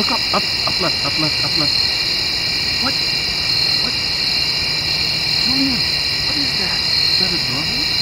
Look up, up, up left, up left, up left. What? What? Julian, what is that? Is that a drone?